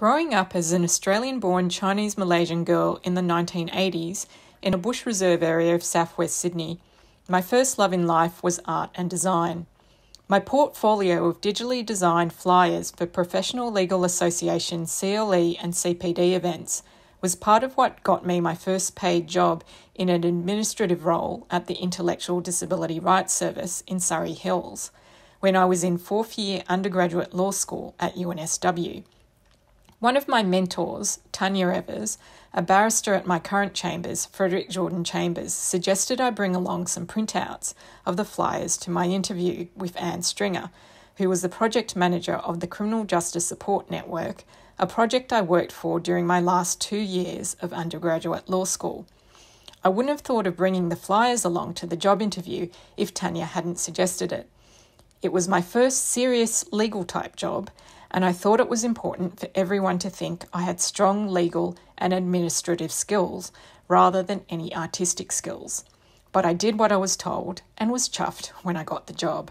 Growing up as an Australian born Chinese Malaysian girl in the 1980s in a bush reserve area of southwest Sydney, my first love in life was art and design. My portfolio of digitally designed flyers for Professional Legal Association CLE and CPD events was part of what got me my first paid job in an administrative role at the Intellectual Disability Rights Service in Surry Hills when I was in fourth year undergraduate law school at UNSW. One of my mentors, Tanya Evers, a barrister at my current chambers, Frederick Jordan Chambers, suggested I bring along some printouts of the flyers to my interview with Anne Stringer, who was the project manager of the Criminal Justice Support Network, a project I worked for during my last two years of undergraduate law school. I wouldn't have thought of bringing the flyers along to the job interview if Tanya hadn't suggested it. It was my first serious legal type job, and I thought it was important for everyone to think I had strong legal and administrative skills rather than any artistic skills. But I did what I was told and was chuffed when I got the job.